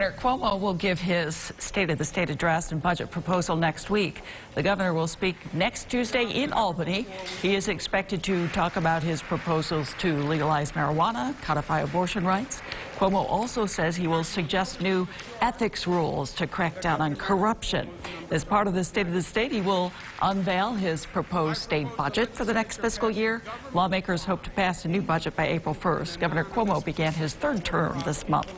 Governor Cuomo will give his State of the State address and budget proposal next week. The governor will speak next Tuesday in Albany. He is expected to talk about his proposals to legalize marijuana, codify abortion rights. Cuomo also says he will suggest new ethics rules to crack down on corruption. As part of the State of the State, he will unveil his proposed state budget for the next fiscal year. Lawmakers hope to pass a new budget by April 1st. Governor Cuomo began his third term this month.